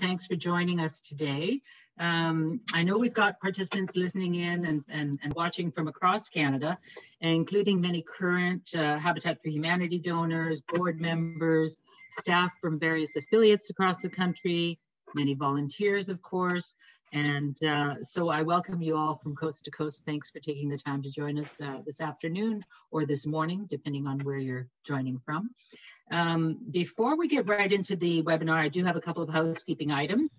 Thanks for joining us today. Um, I know we've got participants listening in and, and, and watching from across Canada, including many current uh, Habitat for Humanity donors, board members, staff from various affiliates across the country, many volunteers, of course. And uh, so I welcome you all from coast to coast. Thanks for taking the time to join us uh, this afternoon or this morning, depending on where you're joining from. Um, before we get right into the webinar, I do have a couple of housekeeping items.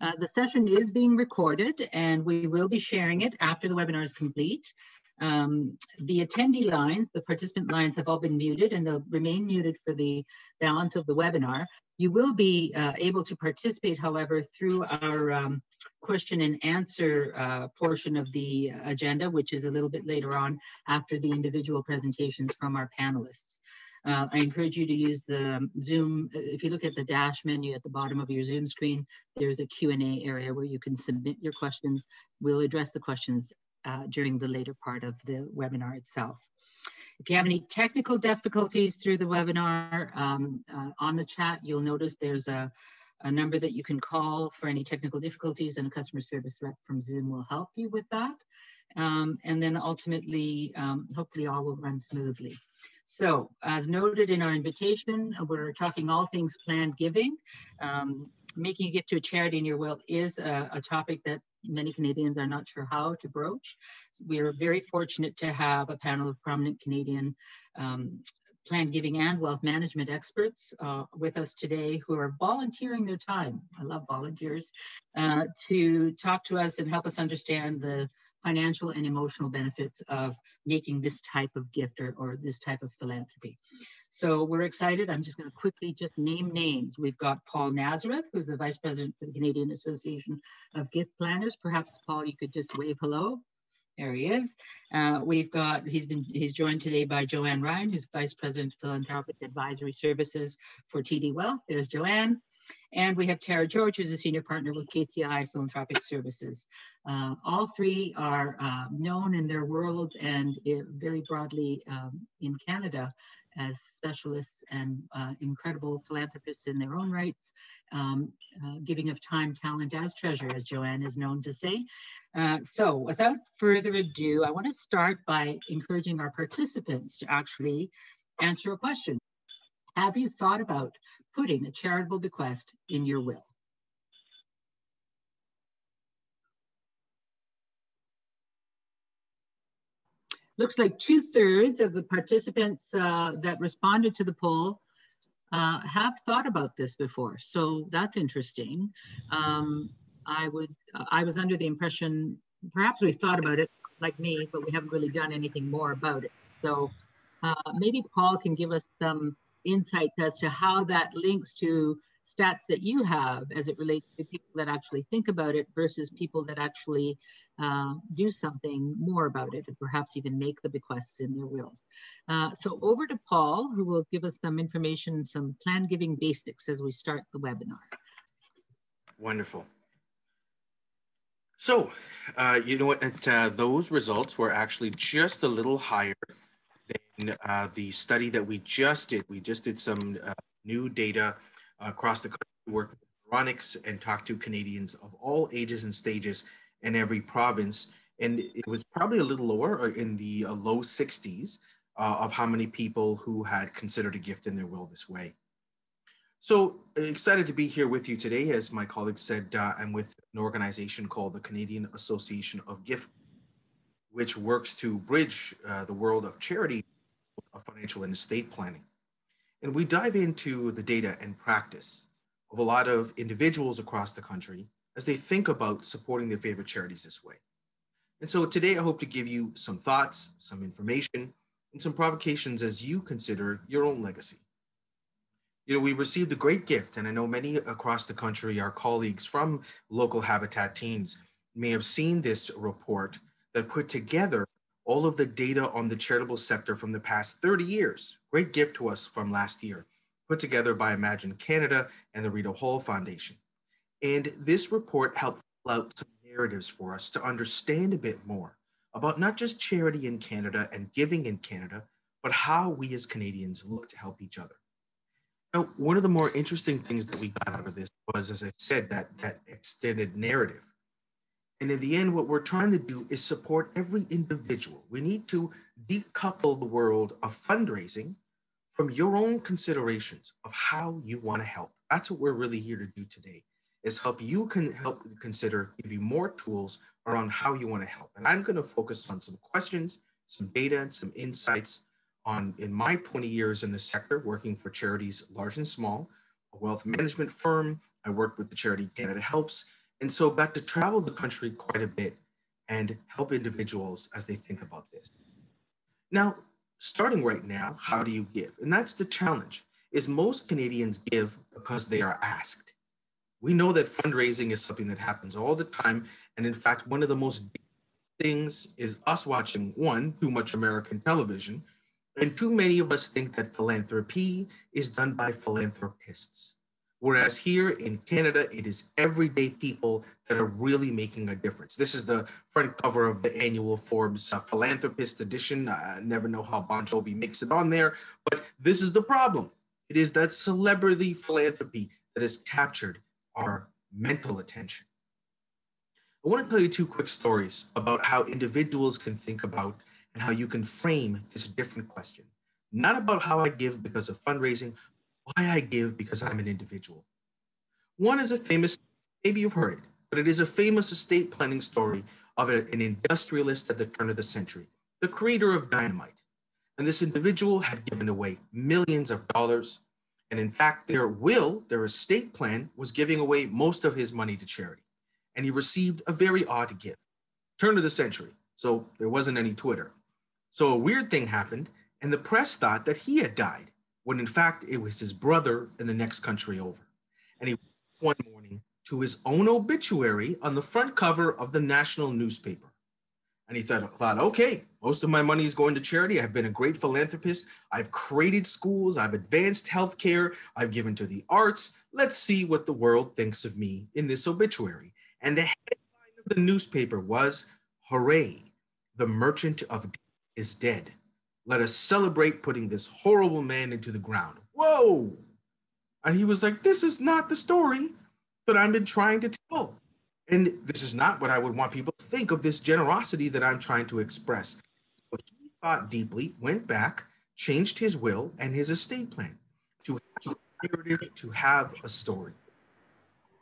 Uh, the session is being recorded and we will be sharing it after the webinar is complete. Um, the attendee lines, the participant lines have all been muted and they'll remain muted for the balance of the webinar. You will be uh, able to participate, however, through our um, question and answer uh, portion of the agenda, which is a little bit later on after the individual presentations from our panelists. Uh, I encourage you to use the Zoom. Uh, if you look at the dash menu at the bottom of your Zoom screen, there's a Q&A area where you can submit your questions. We'll address the questions uh, during the later part of the webinar itself. If you have any technical difficulties through the webinar, um, uh, on the chat, you'll notice there's a, a number that you can call for any technical difficulties and a customer service rep from Zoom will help you with that. Um, and then ultimately, um, hopefully all will run smoothly. So as noted in our invitation, we're talking all things planned giving. Um, making a gift to a charity in your will is a, a, topic that many Canadians are not sure how to broach. We are very fortunate to have a panel of prominent Canadian um, planned giving and wealth management experts uh, with us today who are volunteering their time. I love volunteers uh, to talk to us and help us understand the financial and emotional benefits of making this type of gift or, or this type of philanthropy. So we're excited. I'm just going to quickly just name names. We've got Paul Nazareth, who's the Vice President for the Canadian Association of Gift Planners. Perhaps, Paul, you could just wave hello. There he is. Uh, we've got, he's been, he's joined today by Joanne Ryan, who's Vice President of Philanthropic Advisory Services for TD Wealth. There's Joanne. And we have Tara George, who's a senior partner with KCI Philanthropic Services. Uh, all three are uh, known in their worlds and very broadly um, in Canada as specialists and uh, incredible philanthropists in their own rights, um, uh, giving of time, talent as treasure, as Joanne is known to say. Uh, so without further ado, I want to start by encouraging our participants to actually answer a question. Have you thought about putting a charitable bequest in your will? Looks like two thirds of the participants uh, that responded to the poll uh, have thought about this before. So that's interesting. Um, I would, uh, I was under the impression, perhaps we thought about it like me, but we haven't really done anything more about it. So uh, maybe Paul can give us some insights as to how that links to stats that you have as it relates to people that actually think about it versus people that actually uh, do something more about it and perhaps even make the bequests in their wills. Uh, so over to Paul, who will give us some information, some plan giving basics as we start the webinar. Wonderful. So, uh, you know what, uh, those results were actually just a little higher in uh, the study that we just did. We just did some uh, new data across the country, worked with Environics and talked to Canadians of all ages and stages in every province. And it was probably a little lower uh, in the uh, low 60s uh, of how many people who had considered a gift in their will this way. So excited to be here with you today. As my colleague said, uh, I'm with an organization called the Canadian Association of Gift, which works to bridge uh, the world of charity of financial and estate planning. And we dive into the data and practice of a lot of individuals across the country as they think about supporting their favorite charities this way. And so today I hope to give you some thoughts, some information, and some provocations as you consider your own legacy. You know, we received a great gift, and I know many across the country, our colleagues from local habitat teams, may have seen this report that put together all of the data on the charitable sector from the past 30 years. Great gift to us from last year, put together by Imagine Canada and the Rideau Hall Foundation. And this report helped out some narratives for us to understand a bit more about not just charity in Canada and giving in Canada, but how we as Canadians look to help each other. Now, one of the more interesting things that we got out of this was, as I said, that, that extended narrative. And in the end, what we're trying to do is support every individual. We need to decouple the world of fundraising from your own considerations of how you want to help. That's what we're really here to do today is help you can help consider, give you more tools around how you want to help. And I'm going to focus on some questions, some data, and some insights on in my 20 years in the sector, working for charities large and small, a wealth management firm. I worked with the charity Canada Helps. And so got to travel the country quite a bit and help individuals as they think about this. Now, starting right now, how do you give? And that's the challenge is most Canadians give because they are asked. We know that fundraising is something that happens all the time. And in fact, one of the most things is us watching one, too much American television, and too many of us think that philanthropy is done by philanthropists. Whereas here in Canada, it is everyday people that are really making a difference. This is the front cover of the annual Forbes uh, Philanthropist edition. I never know how Bon Jovi makes it on there, but this is the problem. It is that celebrity philanthropy that has captured our mental attention. I want to tell you two quick stories about how individuals can think about and how you can frame this different question. Not about how I give because of fundraising, why I give because I'm an individual. One is a famous, maybe you've heard it, but it is a famous estate planning story of an industrialist at the turn of the century, the creator of dynamite. And this individual had given away millions of dollars. And in fact, their will, their estate plan, was giving away most of his money to charity. And he received a very odd gift. Turn of the century. So there wasn't any Twitter. So a weird thing happened, and the press thought that he had died, when in fact it was his brother in the next country over. And he went one morning to his own obituary on the front cover of the national newspaper. And he thought, thought, okay, most of my money is going to charity. I've been a great philanthropist. I've created schools. I've advanced healthcare. I've given to the arts. Let's see what the world thinks of me in this obituary. And the headline of the newspaper was, Hooray, the merchant of is dead. Let us celebrate putting this horrible man into the ground. Whoa! And he was like, This is not the story that I've been trying to tell. And this is not what I would want people to think of this generosity that I'm trying to express. So he thought deeply, went back, changed his will and his estate plan to have a narrative, to have a story.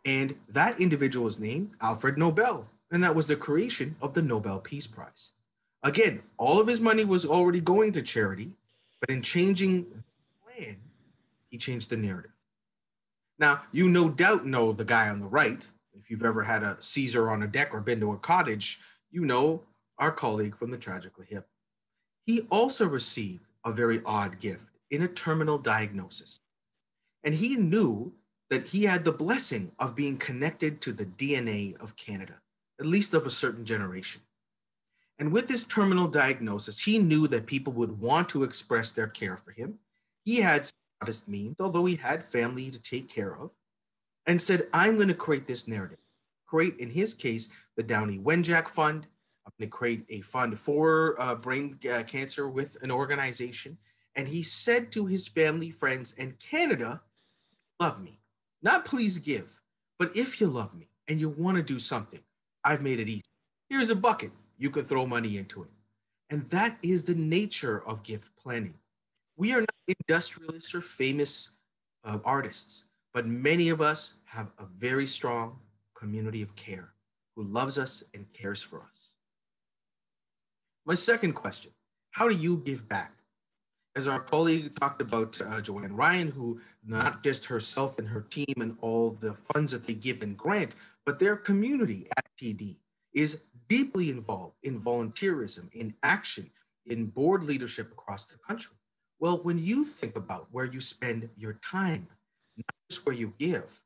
And that individual is named Alfred Nobel. And that was the creation of the Nobel Peace Prize. Again, all of his money was already going to charity, but in changing the plan, he changed the narrative. Now, you no doubt know the guy on the right. If you've ever had a Caesar on a deck or been to a cottage, you know our colleague from the Tragically Hip. He also received a very odd gift in a terminal diagnosis. And he knew that he had the blessing of being connected to the DNA of Canada, at least of a certain generation. And with his terminal diagnosis, he knew that people would want to express their care for him. He had modest means, although he had family to take care of, and said, I'm going to create this narrative. Create, in his case, the Downie Wenjack Fund. I'm going to create a fund for uh, brain uh, cancer with an organization. And he said to his family, friends, and Canada, love me. Not please give, but if you love me and you want to do something, I've made it easy. Here's a bucket you can throw money into it. And that is the nature of gift planning. We are not industrialists or famous uh, artists, but many of us have a very strong community of care who loves us and cares for us. My second question How do you give back? As our colleague talked about uh, Joanne Ryan, who not just herself and her team and all the funds that they give and grant, but their community at TD is deeply involved in volunteerism, in action, in board leadership across the country. Well, when you think about where you spend your time, not just where you give,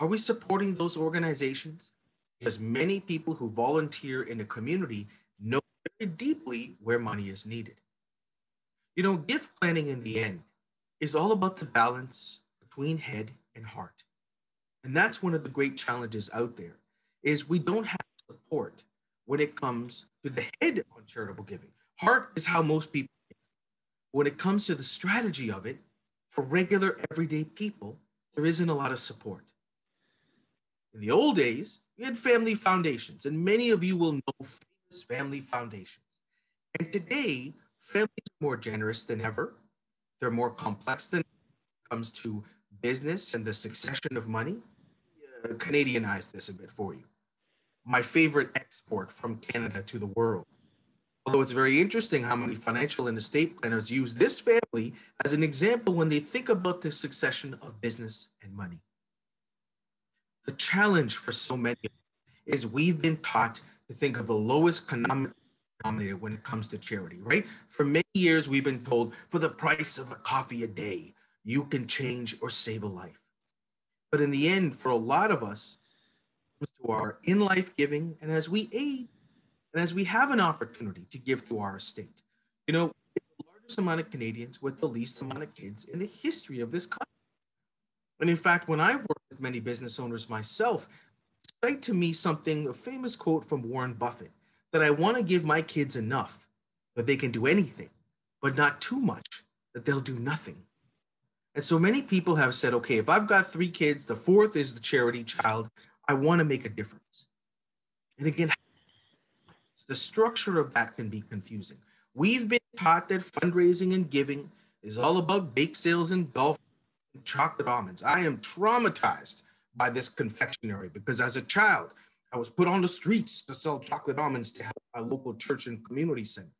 are we supporting those organizations? Because many people who volunteer in a community know very deeply where money is needed. You know, gift planning in the end is all about the balance between head and heart. And that's one of the great challenges out there is we don't have support when it comes to the head on charitable giving. Heart is how most people give. When it comes to the strategy of it, for regular everyday people, there isn't a lot of support. In the old days, we had family foundations, and many of you will know famous family foundations. And today, families are more generous than ever. They're more complex than it comes to business and the succession of money. Uh, Canadianize this a bit for you. My favorite export from Canada to the world. Although it's very interesting how many financial and estate planners use this family as an example when they think about the succession of business and money. The challenge for so many is we've been taught to think of the lowest economic denominator when it comes to charity, right? For many years, we've been told for the price of a coffee a day, you can change or save a life. But in the end, for a lot of us, to our in life giving, and as we age, and as we have an opportunity to give to our estate, you know, the largest amount of Canadians with the least amount of kids in the history of this country. And in fact, when I've worked with many business owners myself, cite to me something, a famous quote from Warren Buffett, that I want to give my kids enough that they can do anything, but not too much that they'll do nothing. And so many people have said, okay, if I've got three kids, the fourth is the charity child, I want to make a difference. And again, the structure of that can be confusing. We've been taught that fundraising and giving is all about bake sales and golf and chocolate almonds. I am traumatized by this confectionery because as a child, I was put on the streets to sell chocolate almonds to help my local church and community center.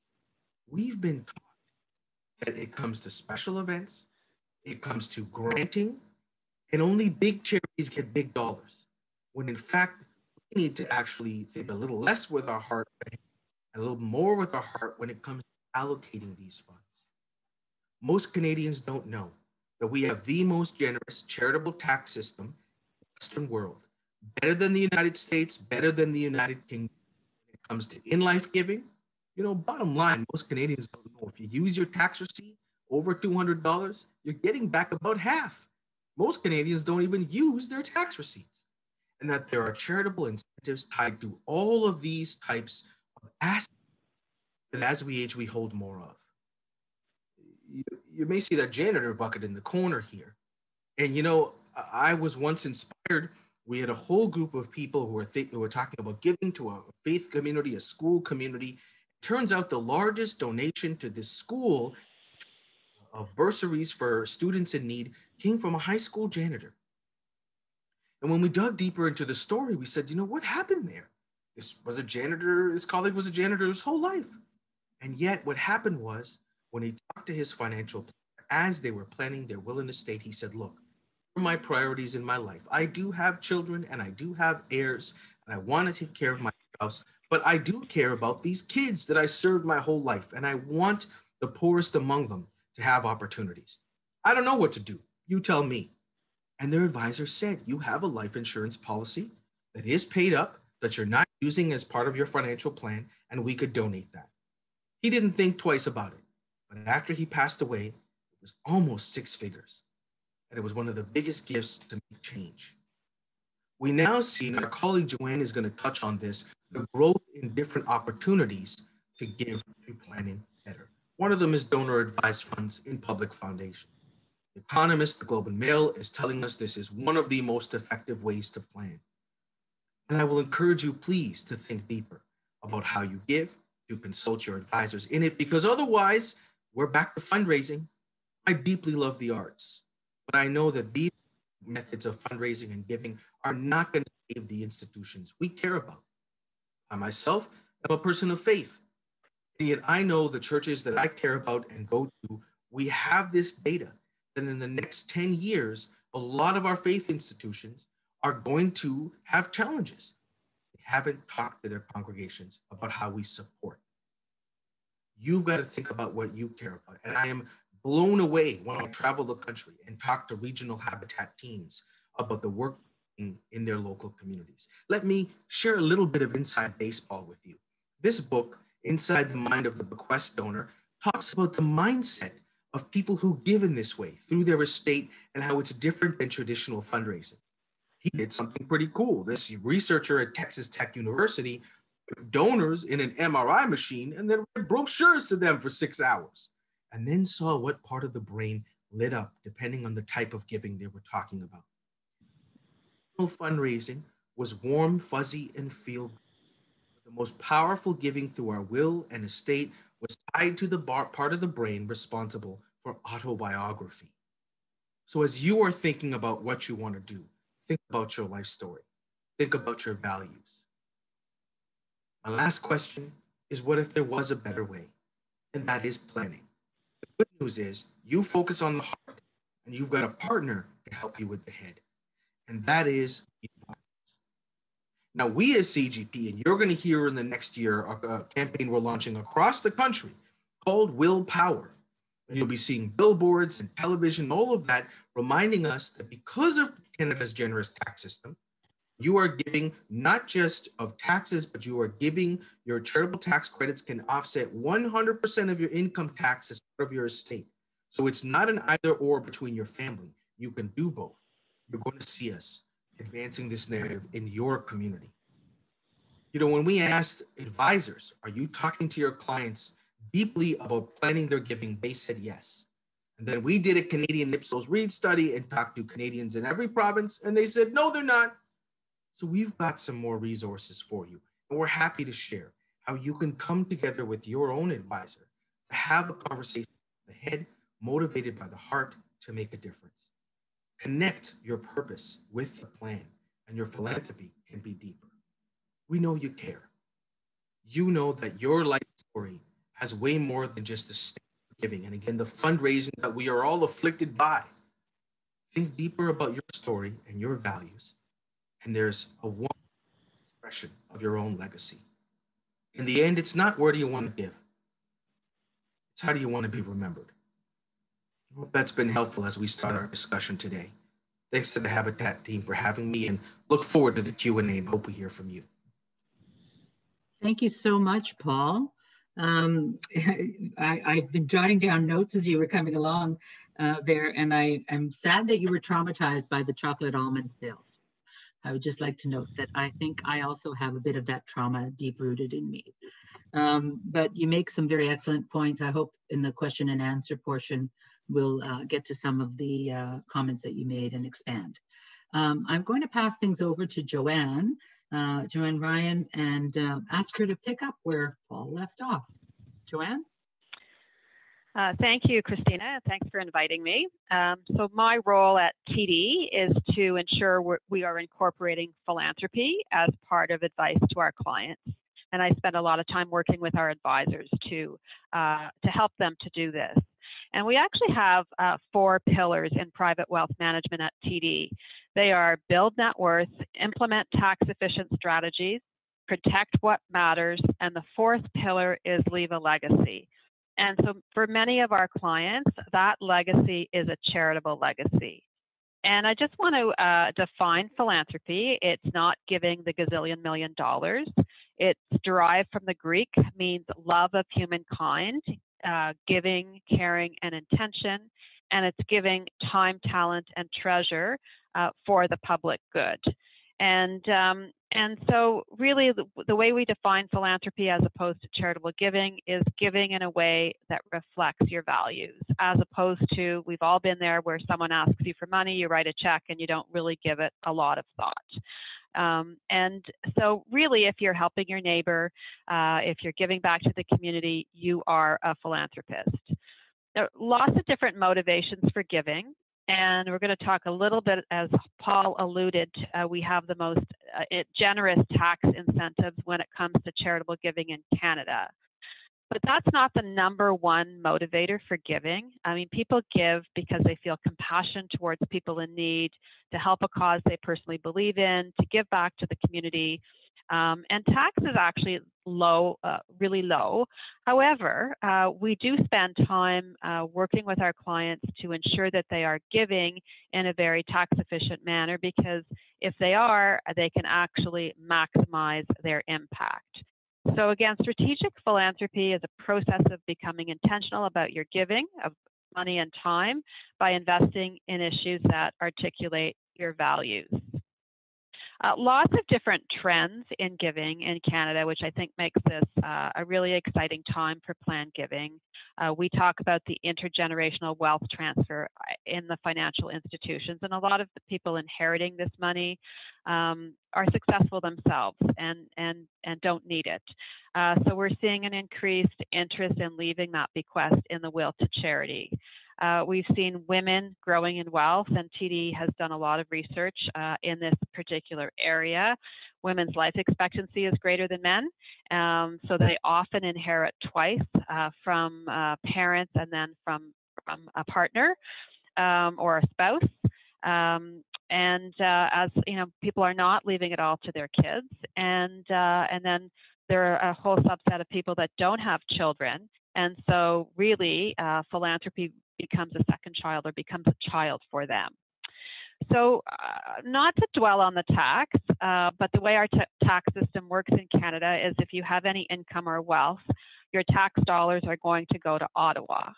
We've been taught that it comes to special events, it comes to granting, and only big charities get big dollars. When in fact, we need to actually think a little less with our heart and a little more with our heart when it comes to allocating these funds. Most Canadians don't know that we have the most generous charitable tax system in the Western world, better than the United States, better than the United Kingdom when it comes to in life giving. You know, bottom line, most Canadians don't know if you use your tax receipt over $200, you're getting back about half. Most Canadians don't even use their tax receipts. And that there are charitable incentives tied to all of these types of assets that as we age, we hold more of. You, you may see that janitor bucket in the corner here. And you know, I was once inspired. We had a whole group of people who were, th- who were talking about giving to a faith community, a school community. Turns out the largest donation to this school of bursaries for students in need came from a high school janitor. And when we dug deeper into the story, we said, you know, what happened there? This was a janitor, his colleague was a janitor his whole life. And yet, what happened was when he talked to his financial planner, as they were planning their will and estate, he said, Look, my priorities in my life, I do have children and I do have heirs, and I want to take care of my spouse, but I do care about these kids that I served my whole life, and I want the poorest among them to have opportunities. I don't know what to do. You tell me. And their advisor said, You have a life insurance policy that is paid up, that you're not using as part of your financial plan, and we could donate that. He didn't think twice about it. But after he passed away, it was almost six figures. And it was one of the biggest gifts to make change. We now see, and our colleague Joanne is going to touch on this, the growth in different opportunities to give through planning better. One of them is donor advised funds in public foundations. Economist, the Globe and Mail is telling us this is one of the most effective ways to plan. And I will encourage you, please, to think deeper about how you give, to consult your advisors in it, because otherwise, we're back to fundraising. I deeply love the arts, but I know that these methods of fundraising and giving are not going to save the institutions we care about. I myself am a person of faith. And yet I know the churches that I care about and go to, we have this data that in the next 10 years, a lot of our faith institutions are going to have challenges. They haven't talked to their congregations about how we support. You've got to think about what you care about. And I am blown away when I travel the country and talk to regional habitat teams about the work in, in their local communities. Let me share a little bit of inside baseball with you. This book Inside the Mind of the Bequest Donor talks about the mindset of people who give in this way through their estate and how it's different than traditional fundraising. He did something pretty cool. This researcher at Texas Tech University put donors in an MRI machine and then read brochures to them for six hours and then saw what part of the brain lit up depending on the type of giving they were talking about. Fundraising was warm, fuzzy, and feel. The most powerful giving through our will and estate was tied to the part of the brain responsible for autobiography. So, as you are thinking about what you want to do, think about your life story, think about your values. My last question is what if there was a better way? And that is planning. The good news is you focus on the heart and you've got a partner to help you with the head. And that is now, we as CGP, and you're going to hear in the next year a, campaign we're launching across the country called Willpower. You'll be seeing billboards and television, all of that, reminding us that because of Canada's generous tax system, you are giving not just of taxes, but you are giving your charitable tax credits can offset 100% of your income tax as part of your estate. So it's not an either or between your family. You can do both. You're going to see us advancing this narrative in your community. You know, when we asked advisors, are you talking to your clients deeply about planning their giving? They said yes. And then we did a Canadian Ipsos Reid study and talked to Canadians in every province, and they said, no, they're not. So we've got some more resources for you. And we're happy to share how you can come together with your own advisor to have a conversation, the head motivated by the heart to make a difference. Connect your purpose with the plan, and your philanthropy can be deeper. We know you care. You know that your life story has way more than just the giving. And again, the fundraising that we are all afflicted by. Think deeper about your story and your values. And there's a one expression of your own legacy. In the end, it's not where do you want to give, it's how do you want to be remembered. I hope that's been helpful as we start our discussion today. Thanks to the Habitat team for having me and look forward to the Q&A and hope we hear from you. Thank you so much, Paul. Um, I, have been jotting down notes as you were coming along uh, there, and I, am sad that you were traumatized by the chocolate almond sales. I would just like to note that I think I also have a bit of that trauma deep rooted in me. Um, but you make some very excellent points. I hope in the question and answer portion we'll uh, get to some of the uh, comments that you made and expand. Um, I'm going to pass things over to Joanne, uh, Joanne Ryan, and uh, ask her to pick up where Paul left off. Joanne? Uh, thank you, Christina. Thanks for inviting me. Um, so my role at TD is to ensure we're, we are incorporating philanthropy as part of advice to our clients. And I spend a lot of time working with our advisors to, uh, to help them to do this. And we actually have uh, four pillars in private wealth management at TD. They are build net worth, implement tax efficient strategies, protect what matters, and the fourth pillar is leave a legacy. And so for many of our clients, that legacy is a charitable legacy. And I just want to uh, define philanthropy. It's not giving the gazillion million dollars. It's derived from the Greek, means love of humankind, uh, giving, caring, and intention, and it's giving time, talent, and treasure uh, for the public good. And um, and so, really, the, the, way we define philanthropy as opposed to charitable giving is giving in a way that reflects your values, as opposed to we've all been there where someone asks you for money, you write a check, and you don't really give it a lot of thought. Um, and so, really, if you're helping your neighbor, uh, if you're giving back to the community, you are a philanthropist. There are lots of different motivations for giving. And we're going to talk a little bit, as Paul alluded, uh, we have the most uh, generous tax incentives when it comes to charitable giving in Canada. But that's not the number one motivator for giving. I mean, people give because they feel compassion towards people in need, to help a cause they personally believe in, to give back to the community. Um, and tax is actually low, uh, really low. However, uh, we do spend time uh, working with our clients to ensure that they are giving in a very tax efficient manner because if they are, they can actually maximize their impact. So again, strategic philanthropy is a process of becoming intentional about your giving of money and time by investing in issues that articulate your values. Uh, lots of different trends in giving in Canada, which I think makes this uh, a really exciting time for planned giving. Uh, we talk about the intergenerational wealth transfer uh, in the financial institutions, and a lot of the people inheriting this money um, are successful themselves and and and don't need it. Uh, so we're seeing an increased interest in leaving that bequest in the will to charity. Uh, we've seen women growing in wealth, and TD has done a lot of research uh, in this particular area. Women's life expectancy is greater than men, um, so they often inherit twice uh, from uh, parents and then from, from a partner um, or a spouse. Um, and uh, as you know, people are not leaving it all to their kids, and uh, and then there are a whole subset of people that don't have children, and so really philanthropy becomes a second child or becomes a child for them. So, uh, not to dwell on the tax, uh, but the way our tax system works in Canada is if you have any income or wealth, your tax dollars are going to go to Ottawa.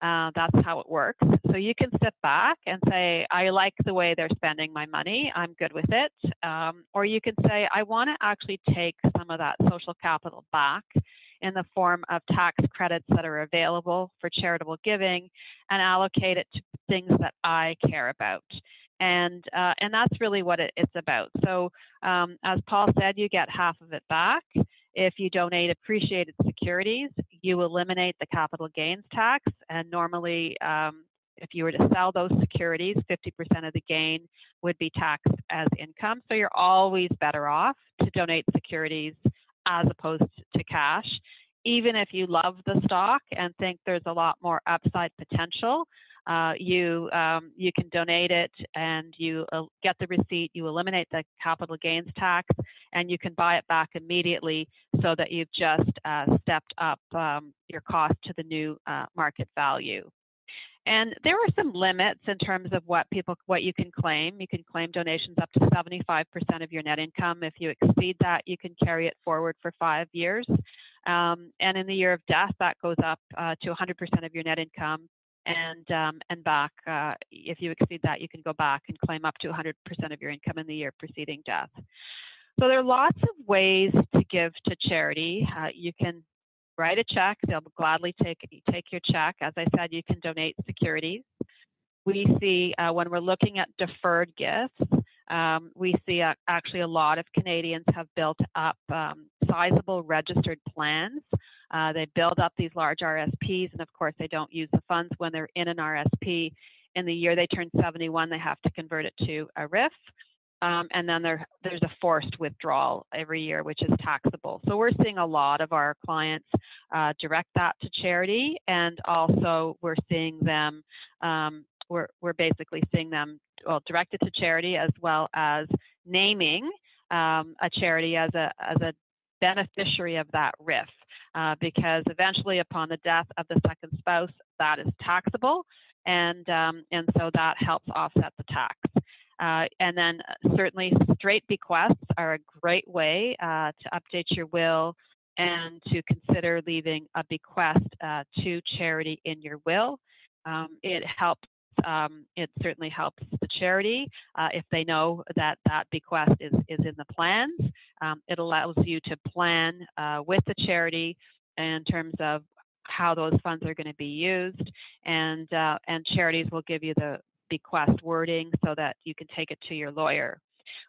Uh, that's how it works. So you can sit back and say, I like the way they're spending my money. I'm good with it. Um, or you can say, I want to actually take some of that social capital back in the form of tax credits that are available for charitable giving and allocate it to things that I care about. And, uh, and that's really what it, it's about. So, um, as Paul said, you get half of it back. If you donate appreciated securities, you eliminate the capital gains tax. And normally, um, if you were to sell those securities, 50% of the gain would be taxed as income. So you're always better off to donate securities as opposed to cash. Even if you love the stock and think there's a lot more upside potential, uh, you um, you can donate it and you uh, get the receipt. You eliminate the capital gains tax, and you can buy it back immediately, so that you've just uh, stepped up um, your cost to the new uh, market value. And there are some limits in terms of what people what you can claim. You can claim donations up to 75% of your net income. If you exceed that, you can carry it forward for five years. Um, and in the year of death, that goes up uh, to 100% of your net income. And um, and back, uh, if you exceed that, you can go back and claim up to 100% of your income in the year preceding death. So there are lots of ways to give to charity. Uh, you can write a check. They'll gladly take take your check. As I said, you can donate securities. We see uh, when we're looking at deferred gifts, um, we see uh, actually a lot of Canadians have built up um, sizable registered plans. Uh, they build up these large RSPs, and of course, they don't use the funds when they're in an RSP. In the year they turn 71, they have to convert it to a RRIF. Um, and then there, there's a forced withdrawal every year, which is taxable. So we're seeing a lot of our clients uh, direct that to charity, and also we're seeing them, um, we're, we're basically seeing them well directed to charity as well as naming um, a charity as a as a beneficiary of that RRIF. Uh, because eventually, upon the death of the second spouse, that is taxable, and um, and so that helps offset the tax. Uh, and then uh, certainly straight bequests are a great way uh, to update your will and to consider leaving a bequest uh, to charity in your will. Um, it helps. Um, it certainly helps the charity uh, if they know that that bequest is, is in the plans. Um, it allows you to plan uh, with the charity in terms of how those funds are going to be used, and and charities will give you the bequest wording so that you can take it to your lawyer.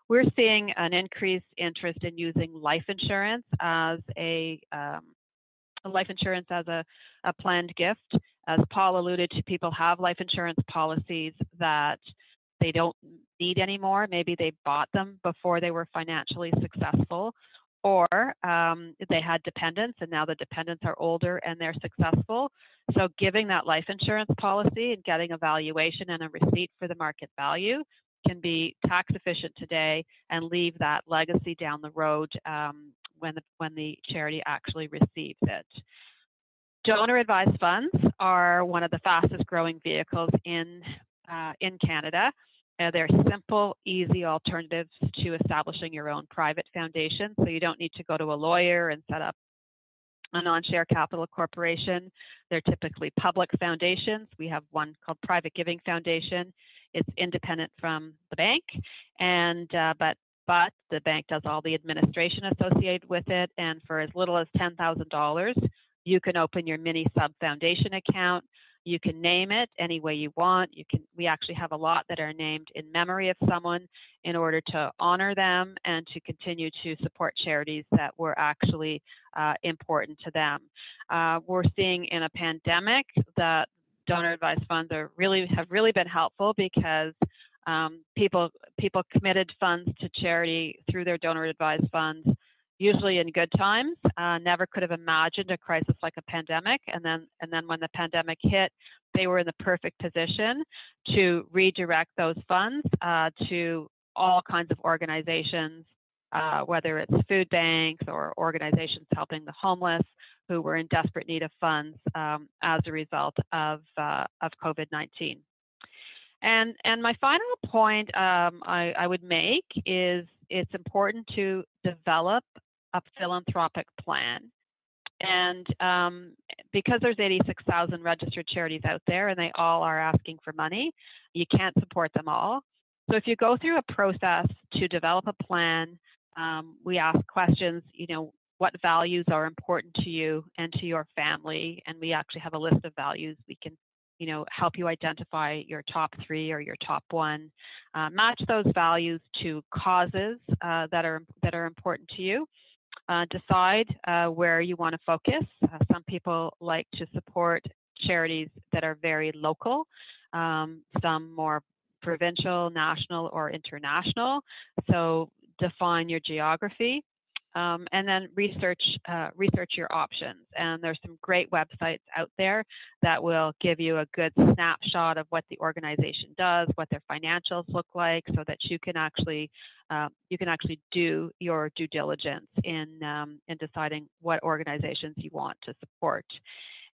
We're seeing an increased interest in using life insurance as a, um, life insurance as a, a planned gift. As Paul alluded to, people have life insurance policies that they don't need anymore. Maybe they bought them before they were financially successful, or um, they had dependents and now the dependents are older and they're successful. So giving that life insurance policy and getting a valuation and a receipt for the market value can be tax efficient today and leave that legacy down the road um, when the when the charity actually receives it. Donor advised funds are one of the fastest growing vehicles in uh, in Canada. Uh, they're simple, easy alternatives to establishing your own private foundation. So you don't need to go to a lawyer and set up a non-share capital corporation. They're typically public foundations. We have one called Private Giving Foundation. It's independent from the bank, and uh, but but the bank does all the administration associated with it. And for as little as $10,000, you can open your mini sub foundation account. You can name it any way you want. You can. We actually have a lot that are named in memory of someone in order to honor them and to continue to support charities that were actually uh, important to them. Uh, we're seeing in a pandemic that donor advised funds are really have really been helpful because um, people people committed funds to charity through their donor advised funds, usually in good times. Uh, never could have imagined a crisis like a pandemic, and then and then when the pandemic hit, they were in the perfect position to redirect those funds uh, to all kinds of organizations, uh, whether it's food banks or organizations helping the homeless who were in desperate need of funds um, as a result of uh, of COVID-19. And, and my final point um, I, I would make is it's important to develop a philanthropic plan. And um, because there's 86,000 registered charities out there and they all are asking for money, you can't support them all. So if you go through a process to develop a plan, um, we ask questions, you know, what values are important to you and to your family, and we actually have a list of values we can you know, help you identify your top three or your top one. Uh, match those values to causes uh, that are that are important to you. Uh, decide uh, where you want to focus. Uh, some people like to support charities that are very local. Um, some more provincial, national, or international. So define your geography um, and then research uh, research your options. And there's some great websites out there that will give you a good snapshot of what the organization does, what their financials look like, so that you can actually uh, you can actually do your due diligence in um, in deciding what organizations you want to support.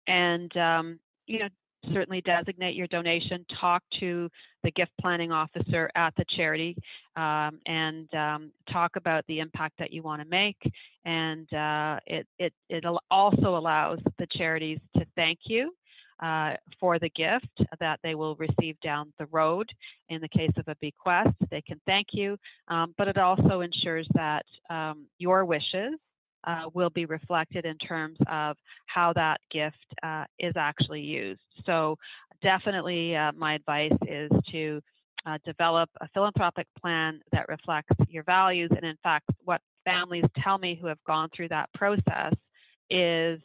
And um, you know, certainly designate your donation, talk to the gift planning officer at the charity, um, and um, talk about the impact that you want to make. And uh, it, it, it also allows the charities to thank you uh, for the gift that they will receive down the road. In the case of a bequest, they can thank you, um, but it also ensures that um, your wishes uh, will be reflected in terms of how that gift uh, is actually used. So definitely uh, my advice is to uh, develop a philanthropic plan that reflects your values. And in fact, what families tell me who have gone through that process is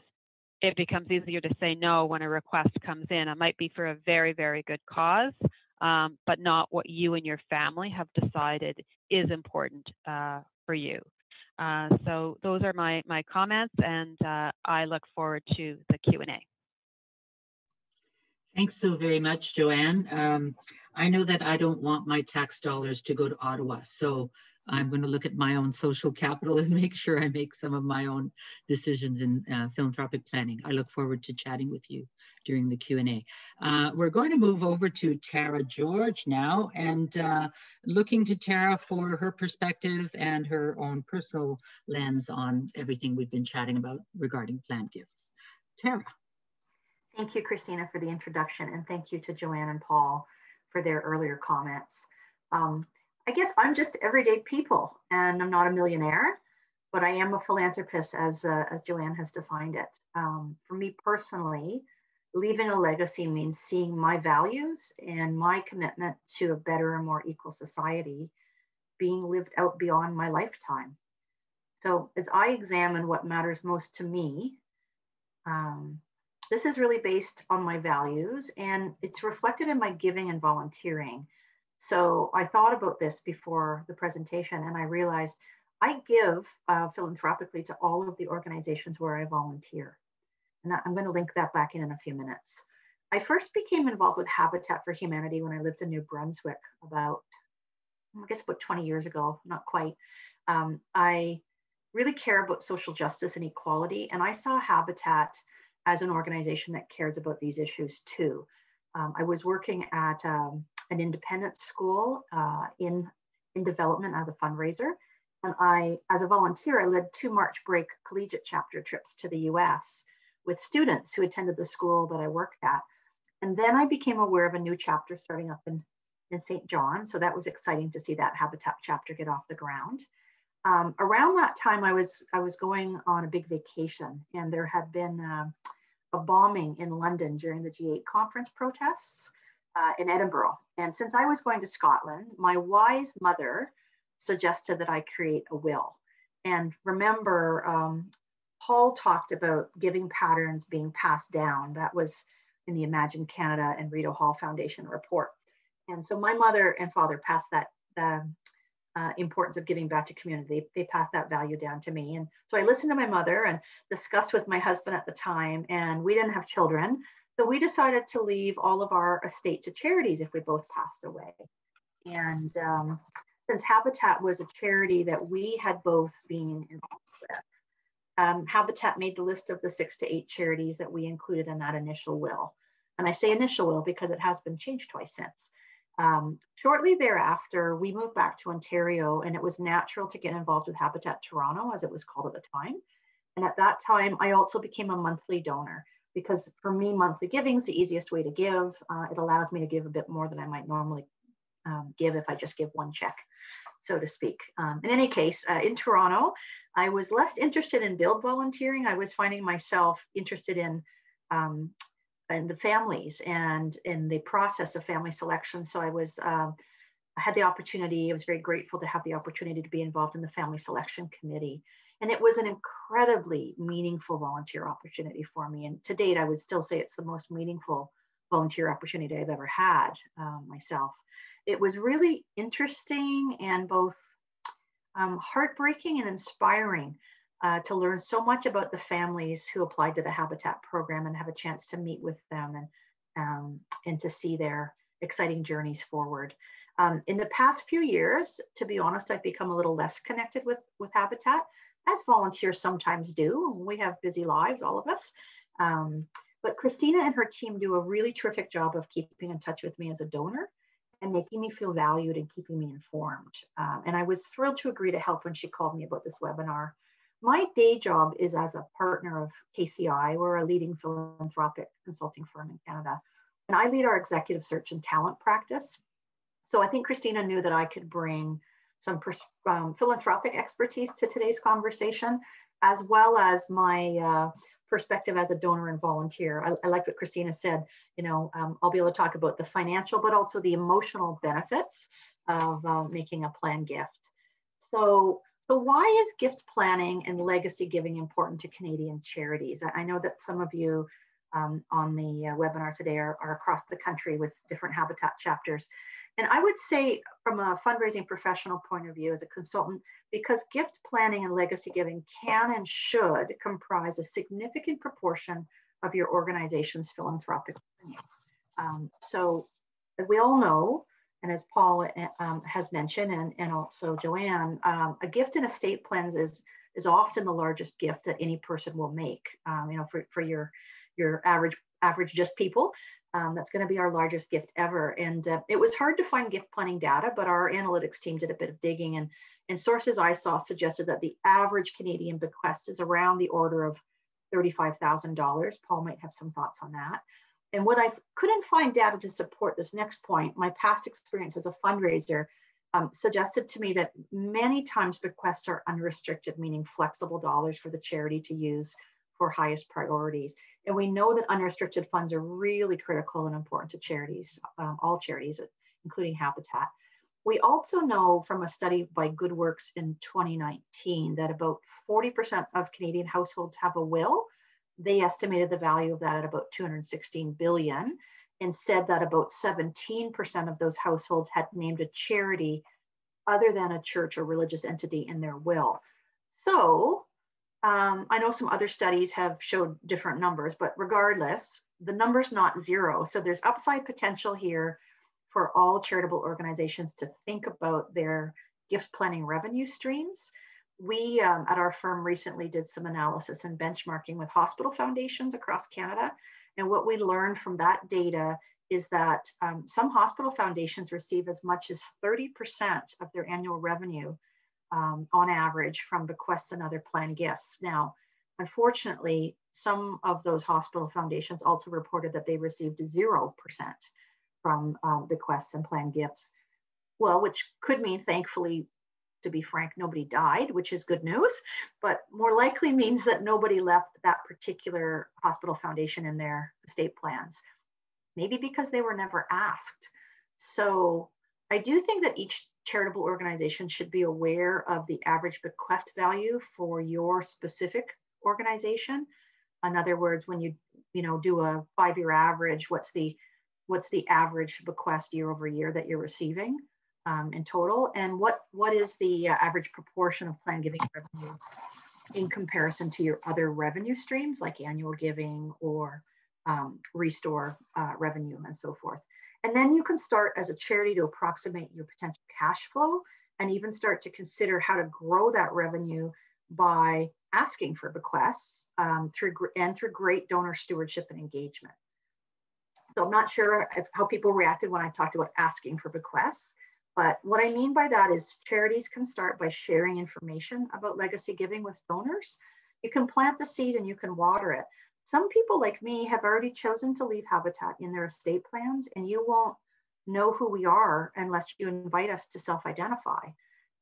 it becomes easier to say no when a request comes in. It might be for a very, very good cause, um, but not what you and your family have decided is important uh, for you. Uh, so those are my, my comments and uh, I look forward to the Q&A. Thanks so very much, Joanne. Um, I know that I don't want my tax dollars to go to Ottawa, so I'm going to look at my own social capital and make sure I make some of my own decisions in uh, philanthropic planning. I look forward to chatting with you during the Q&A. Uh, we're going to move over to Tara George now and uh, looking to Tara for her perspective and her own personal lens on everything we've been chatting about regarding planned gifts. Tara. Thank you, Christina, for the introduction, and thank you to Joanne and Paul for their earlier comments. Um, I guess I'm just everyday people, and I'm not a millionaire, but I am a philanthropist, as uh, as Joanne has defined it. Um, for me personally, leaving a legacy means seeing my values and my commitment to a better and more equal society being lived out beyond my lifetime. So, as I examine what matters most to me, um, this is really based on my values and it's reflected in my giving and volunteering. So I thought about this before the presentation and I realized I give uh, philanthropically to all of the organizations where I volunteer. And I'm going to link that back in in a few minutes. I first became involved with Habitat for Humanity when I lived in New Brunswick about, I guess, about 20 years ago, not quite. Um, I really care about social justice and equality, and I saw Habitat as an organization that cares about these issues too. Um, I was working at um, an independent school uh, in, in development as a fundraiser. And I, as a volunteer, I led two March break collegiate chapter trips to the US with students who attended the school that I worked at. And then I became aware of a new chapter starting up in in Saint John. So that was exciting to see that Habitat chapter get off the ground. Um, around that time, I was I was going on a big vacation, and there had been uh, a bombing in London during the G8 conference protests uh, in Edinburgh. And since I was going to Scotland, my wise mother suggested that I create a will. And remember, um, Paul talked about giving patterns being passed down. That was in the Imagine Canada and Rideau Hall Foundation report. And so my mother and father passed that the uh, importance of giving back to community. They, they passed that value down to me. And so I listened to my mother and discussed with my husband at the time, and we didn't have children. So we decided to leave all of our estate to charities if we both passed away. And um, since Habitat was a charity that we had both been involved with, um, Habitat made the list of the six to eight charities that we included in that initial will. And I say initial will because it has been changed twice since. Um, shortly thereafter, we moved back to Ontario, and it was natural to get involved with Habitat Toronto, as it was called at the time. And at that time, I also became a monthly donor because for me, monthly giving is the easiest way to give. Uh, it allows me to give a bit more than I might normally um, give if I just give one check, so to speak. Um, in any case, uh, in Toronto, I was less interested in build volunteering. I was finding myself interested in um, in the families and in the process of family selection. So I was um, I had the opportunity. I was very grateful to have the opportunity to be involved in the family selection committee. And it was an incredibly meaningful volunteer opportunity for me. And to date, I would still say it's the most meaningful volunteer opportunity I've ever had um, myself. It was really interesting and both um, heartbreaking and inspiring uh, to learn so much about the families who applied to the Habitat program and have a chance to meet with them and, um, and to see their exciting journeys forward. Um, in the past few years, to be honest, I've become a little less connected with, with Habitat as volunteers sometimes do. We have busy lives, all of us. Um, but Christina and her team do a really terrific job of keeping in touch with me as a donor and making me feel valued and keeping me informed. Um, and I was thrilled to agree to help when she called me about this webinar. My day job is as a partner of KCI. We're a leading philanthropic consulting firm in Canada. And I lead our executive search and talent practice. So I think Christina knew that I could bring some um, philanthropic expertise to today's conversation, as well as my uh, perspective as a donor and volunteer. I, I like what Christina said, you know, um, I'll be able to talk about the financial, but also the emotional benefits of uh, making a planned gift. So, so why is gift planning and legacy giving important to Canadian charities? I, I know that some of you um, on the uh, webinar today are, are across the country with different Habitat chapters. And I would say, from a fundraising professional point of view as a consultant, because gift planning and legacy giving can and should comprise a significant proportion of your organization's philanthropic revenue. Um, so we all know, and as Paul um, has mentioned, and, and also Jo-Anne, um, a gift in estate plans is, is often the largest gift that any person will make, um, you know, for, for your, your average average just people. Um, that's going to be our largest gift ever. And uh, it was hard to find gift planning data, but our analytics team did a bit of digging and, and sources I saw suggested that the average Canadian bequest is around the order of $35,000. Paul might have some thoughts on that. And what I couldn't find data to support this next point, my past experience as a fundraiser um, suggested to me that many times bequests are unrestricted, meaning flexible dollars for the charity to use for highest priorities. And we know that unrestricted funds are really critical and important to charities, um, all charities, including Habitat. We also know from a study by GoodWorks in 2019 that about 40% of Canadian households have a will. They estimated the value of that at about 216 billion and said that about 17% of those households had named a charity other than a church or religious entity in their will. So um, I know some other studies have showed different numbers, but regardless, the number's not zero. So there's upside potential here for all charitable organizations to think about their gift planning revenue streams. We um, at our firm recently did some analysis and benchmarking with hospital foundations across Canada. And what we learned from that data is that um, some hospital foundations receive as much as 30% of their annual revenue um, on average from bequests and other planned gifts. Now, unfortunately, some of those hospital foundations also reported that they received 0% from um, bequests and planned gifts. Well, which could mean, thankfully, to be frank, nobody died, which is good news, but more likely means that nobody left that particular hospital foundation in their estate plans, maybe because they were never asked. So I do think that each charitable organization should be aware of the average bequest value for your specific organization. In other words, when you you know do a five-year average, what's the what's the average bequest year over year that you're receiving? um, in total, and what what is the uh, average proportion of plan giving revenue in comparison to your other revenue streams like annual giving or um, ReStore uh, revenue and so forth. And then you can start as a charity to approximate your potential cash flow and even start to consider how to grow that revenue by asking for bequests um, through and through great donor stewardship and engagement. So I'm not sure if, how people reacted when I talked about asking for bequests, but what I mean by that is charities can start by sharing information about legacy giving with donors. You can plant the seed and you can water it. Some people like me have already chosen to leave Habitat in their estate plans and you won't know who we are unless you invite us to self-identify.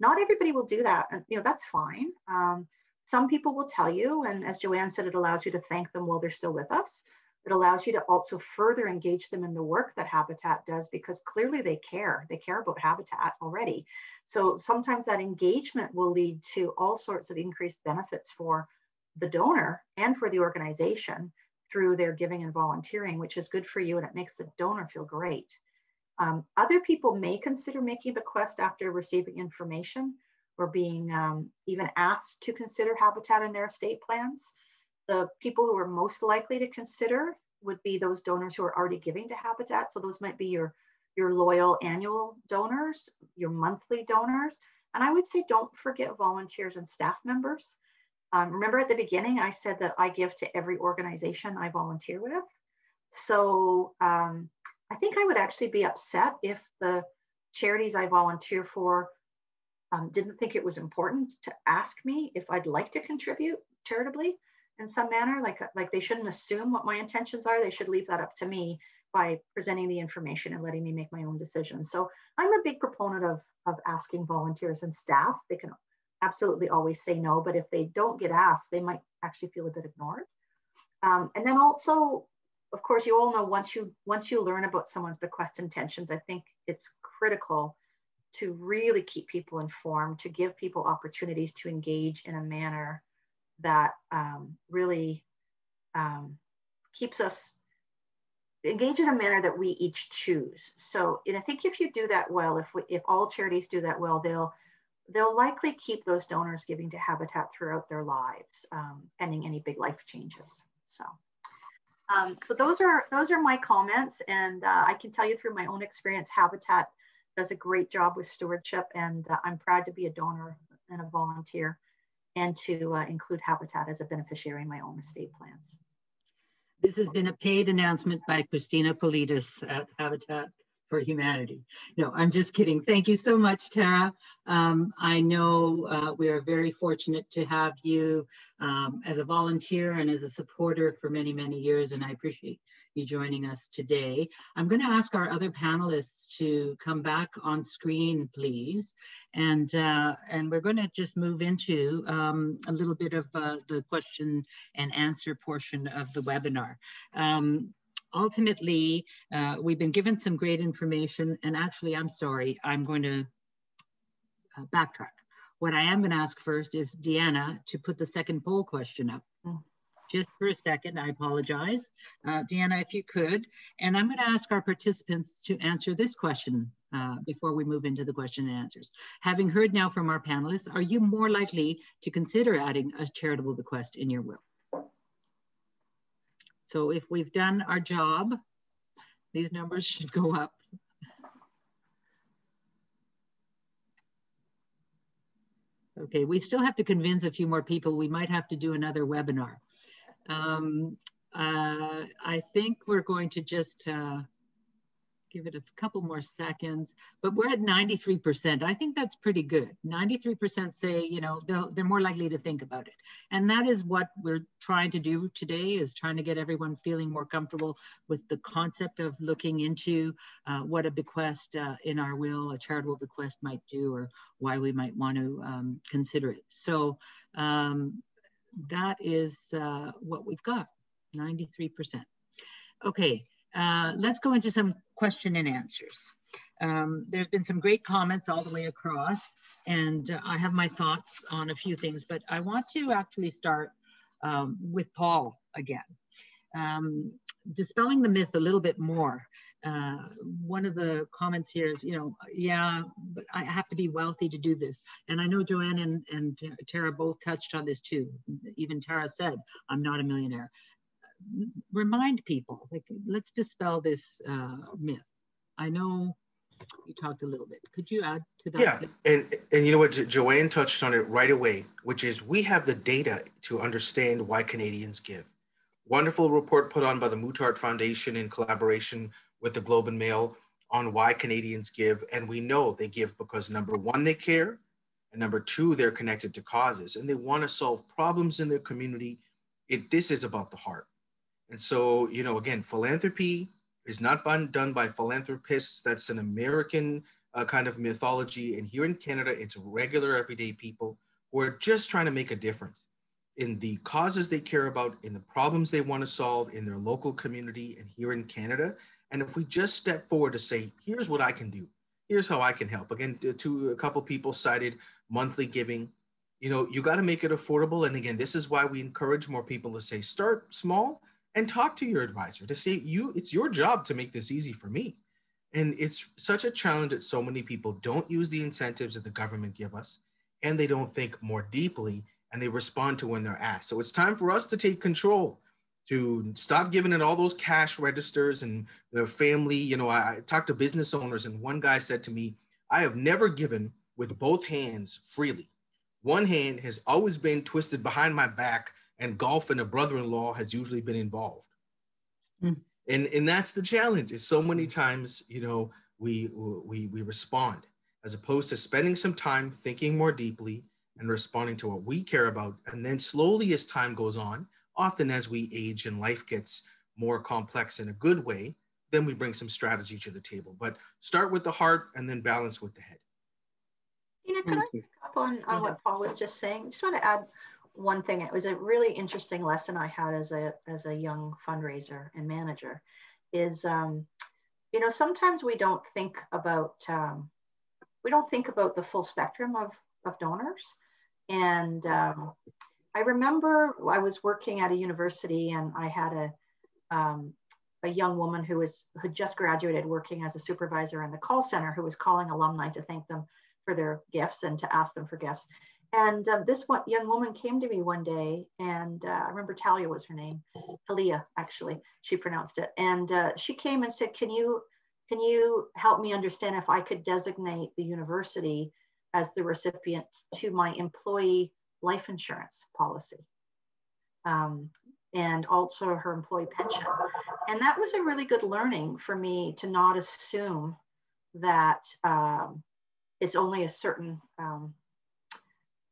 Not everybody will do that. And, you know, that's fine. Um, some people will tell you, and as Jo-Anne said, it allows you to thank them while they're still with us. It allows you to also further engage them in the work that Habitat does because clearly they care. They care about Habitat already. So sometimes that engagement will lead to all sorts of increased benefits for the donor and for the organization through their giving and volunteering, which is good for you and it makes the donor feel great. Um, other people may consider making a bequest after receiving information or being um, even asked to consider habitat in their estate plans. The people who are most likely to consider would be those donors who are already giving to Habitat. So those might be your, your loyal annual donors, your monthly donors. And I would say don't forget volunteers and staff members. Um, remember at the beginning, I said that I give to every organization I volunteer with. So um, I think I would actually be upset if the charities I volunteer for um, didn't think it was important to ask me if I'd like to contribute charitably in some manner. Like like they shouldn't assume what my intentions are. They should leave that up to me by presenting the information and letting me make my own decisions. So i'm a big proponent of of asking volunteers and staff. They can absolutely always say no but if they don't get asked they might actually feel a bit ignored um, and then also of course you all know once you once you learn about someone's bequest intentions i think it's critical to really keep people informed to give people opportunities to engage in a manner that um, really um, keeps us engaged in a manner that we each choose. So, and I think if you do that well, if we, if all charities do that well, they'll they'll likely keep those donors giving to Habitat throughout their lives, um, any big life changes. So. Um, so those are those are my comments, and uh, I can tell you through my own experience, Habitat does a great job with stewardship, and uh, I'm proud to be a donor and a volunteer and to uh, include Habitat as a beneficiary in my own estate plans. This has been a paid announcement by Christina Politis at Habitat for Humanity. No, I'm just kidding. Thank you so much, Tara. Um, I know uh, we are very fortunate to have you um, as a volunteer and as a supporter for many, many years, and I appreciate you joining us today. I'm going to ask our other panelists to come back on screen, please. And, uh, and we're going to just move into um, a little bit of uh, the question and answer portion of the webinar. Um, ultimately, uh, we've been given some great information and actually, I'm sorry, I'm going to uh, backtrack. What I am going to ask first is Deanna to put the second poll question up. Mm just for a second, I apologize. Uh, Deanna, if you could. And I'm gonna ask our participants to answer this question uh, before we move into the question and answers. Having heard now from our panelists, are you more likely to consider adding a charitable bequest in your will? So if we've done our job, these numbers should go up. Okay, we still have to convince a few more people. We might have to do another webinar. Um, uh, I think we're going to just uh, give it a couple more seconds, but we're at 93%. I think that's pretty good. 93% say, you know, they're more likely to think about it. And that is what we're trying to do today is trying to get everyone feeling more comfortable with the concept of looking into uh, what a bequest uh, in our will, a charitable bequest might do, or why we might want to um, consider it. So um, that is uh, what we've got, 93%. Okay, uh, let's go into some question and answers. Um, there's been some great comments all the way across, and uh, I have my thoughts on a few things, but I want to actually start um, with Paul again. Um, dispelling the myth a little bit more. Uh, one of the comments here is, you know, yeah, but I have to be wealthy to do this. And I know Jo-Anne and, and Tara both touched on this too. Even Tara said, I'm not a millionaire remind people, like, let's dispel this uh, myth. I know you talked a little bit. Could you add to that? Yeah, and and you know what, jo- Jo-Anne touched on it right away, which is we have the data to understand why Canadians give. Wonderful report put on by the Muttart Foundation in collaboration with the Globe and Mail on why Canadians give, and we know they give because number one, they care, and number two, they're connected to causes, and they want to solve problems in their community. It this is about the heart. And so, you know, again, philanthropy is not done by philanthropists. That's an American uh, kind of mythology. And here in Canada, it's regular everyday people who are just trying to make a difference in the causes they care about, in the problems they want to solve in their local community and here in Canada. And if we just step forward to say, here's what I can do, here's how I can help. Again, to a couple people cited monthly giving. You know, you got to make it affordable. And again, this is why we encourage more people to say, start small and talk to your advisor to say you it's your job to make this easy for me. And it's such a challenge that so many people don't use the incentives that the government give us and they don't think more deeply and they respond to when they're asked. So it's time for us to take control to stop giving it all those cash registers and the family. You know I, I talked to business owners and one guy said to me i have never given with both hands freely. One hand has always been twisted behind my back and golf and a brother-in-law has usually been involved. Mm. And, and that's the challenge is so many times, you know, we, we, we respond as opposed to spending some time thinking more deeply and responding to what we care about. And then slowly as time goes on, often as we age and life gets more complex in a good way, then we bring some strategy to the table. But start with the heart and then balance with the head. Tina, can I pick up on, on what Paul was just saying? Just want to add one thing, it was a really interesting lesson I had as a, as a young fundraiser and manager is, um, you know, sometimes we don't think about, um, we don't think about the full spectrum of, of donors. And um, I remember I was working at a university and I had a, um, a young woman who was who just graduated working as a supervisor in the call center who was calling alumni to thank them for their gifts and to ask them for gifts and uh, this one young woman came to me one day, and uh, I remember Talia was her name, Talia actually, she pronounced it. And uh, she came and said, "Can you can you help me understand if I could designate the university as the recipient to my employee life insurance policy?" Um, and also her employee pension. And that was a really good learning for me to not assume that um, it's only a certain um,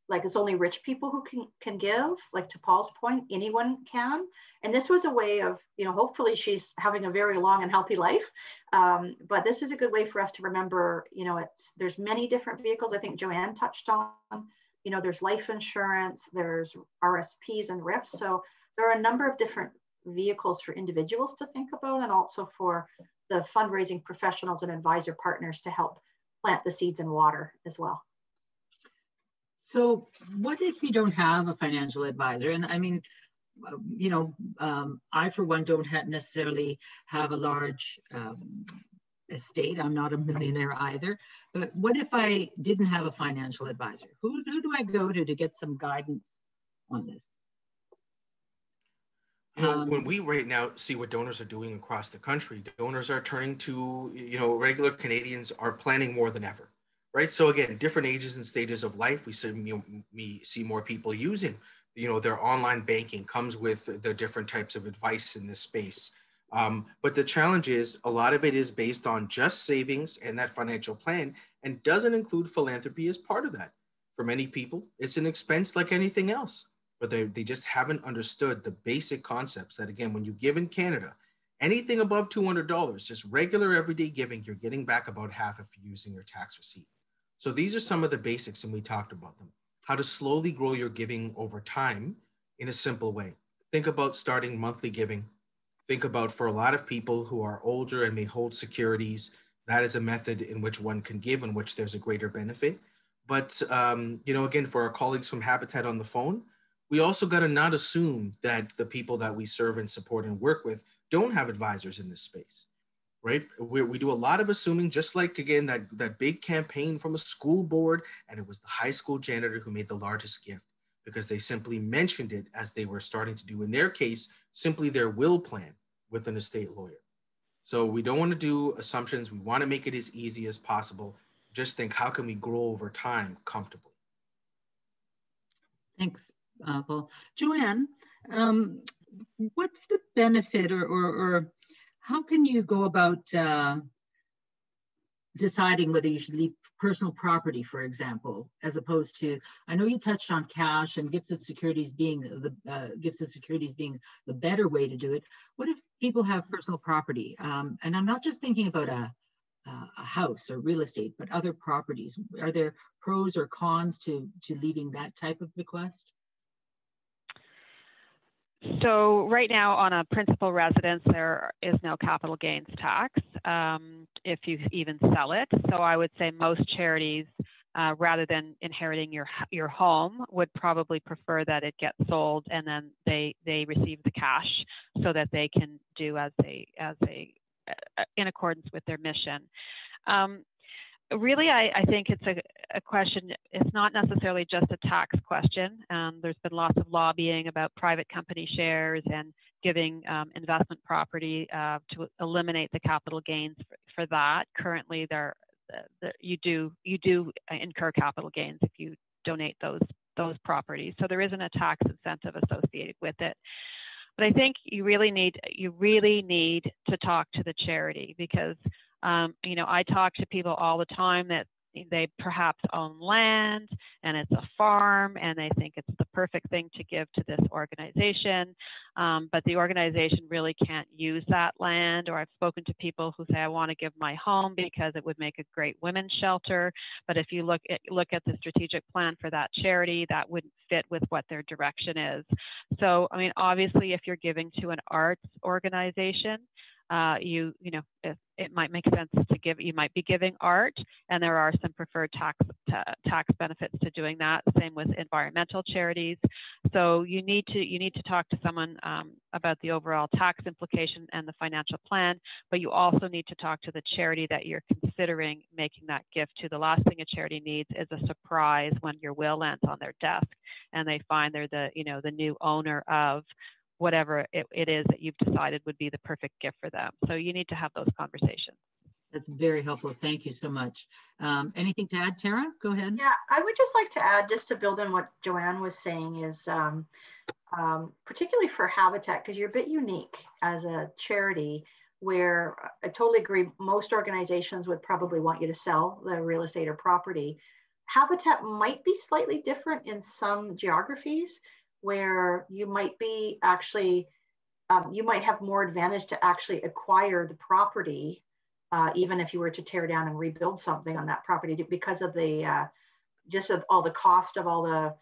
like it's only rich people who can can give like to paul's point anyone can. And this was a way of you know hopefully she's having a very long and healthy life. Um, but this is a good way for us to remember you know it's there's many different vehicles i think jo-anne touched on. You know there's life insurance there's rsps and RRIFs. So there are a number of different vehicles for individuals to think about and also for the fundraising professionals and advisor partners to help plant the seeds and water as well so what if you don't have a financial advisor? And I mean, you know, um, I for one don't have necessarily have a large um, estate. I'm not a millionaire either. But what if I didn't have a financial advisor? Who, who do I go to to get some guidance on this? You know, um, when we right now see what donors are doing across the country, donors are turning to, you know, regular Canadians are planning more than ever right? So again, different ages and stages of life, we see, you we see more people using, you know, their online banking comes with the different types of advice in this space. Um, but the challenge is a lot of it is based on just savings and that financial plan and doesn't include philanthropy as part of that. For many people, it's an expense like anything else, but they, they just haven't understood the basic concepts that, again, when you give in Canada, anything above $200, just regular everyday giving, you're getting back about half if you're using your tax receipt. So these are some of the basics, and we talked about them. How to slowly grow your giving over time in a simple way. Think about starting monthly giving. Think about for a lot of people who are older and may hold securities, that is a method in which one can give in which there's a greater benefit. But um, you know, again, for our colleagues from Habitat on the phone, we also got to not assume that the people that we serve and support and work with don't have advisors in this space, right? We, we do a lot of assuming, just like again that that big campaign from a school board, and it was the high school janitor who made the largest gift because they simply mentioned it as they were starting to do in their case simply their will plan with an estate lawyer. So we don't want to do assumptions. We want to make it as easy as possible just think how can we grow over time comfortably? Thanks, uh. Jo-Anne, um, what's the benefit or, or, or, how can you go about uh, deciding whether you should leave personal property, for example, as opposed to, I know you touched on cash and gifts of securities being the uh, gifts of securities being the better way to do it. What if people have personal property? Um, and I'm not just thinking about a, a house or real estate, but other properties. Are there pros or cons to, to leaving that type of bequest? So right now on a principal residence, there is no capital gains tax um, if you even sell it. So I would say most charities, uh, rather than inheriting your your home, would probably prefer that it gets sold and then they they receive the cash so that they can do as they as they uh, in accordance with their mission. Um, really, I, I, think it's a, a, question, it's not necessarily just a tax question. Um, there's been lots of lobbying about private company shares and giving um, investment property uh, to eliminate the capital gains for, for that. Currently, there, the, you do you do incur capital gains if you donate those those properties. So there isn't a tax incentive associated with it. But I think you really need you really need to talk to the charity because um, you know I talk to people all the time that they perhaps own land and it's a farm and they think it's the perfect thing to give to this organization. Um, but the organization really can't use that land. Or I've spoken to people who say, I want to give my home because it would make a great women's shelter. But if you look at, look at the strategic plan for that charity, that wouldn't fit with what their direction is. So, I mean, obviously, if you're giving to an arts organization, uh, you you know it, it, might make sense to give you might be giving art and there are some preferred tax tax benefits to doing that. Same with environmental charities. So you need to you need to talk to someone um, about the overall tax implication and the financial plan but you also need to talk to the charity that you're considering making that gift to. The last thing a charity needs is a surprise when your will lands on their desk and they find they're the you know the new owner of whatever it, it is that you've decided would be the perfect gift for them. So you need to have those conversations. That's very helpful. Thank you so much. Um, anything to add, Tara? Go ahead. Yeah, I would just like to add, just to build on what Jo-Anne was saying, is um, um, particularly for Habitat, because you're a bit unique as a charity where I totally agree, most organizations would probably want you to sell the real estate or property. Habitat might be slightly different in some geographies where you might be actually, um, you might have more advantage to actually acquire the property, uh, even if you were to tear down and rebuild something on that property because of the, uh, just of all the cost of all the,